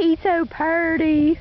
He's so purty.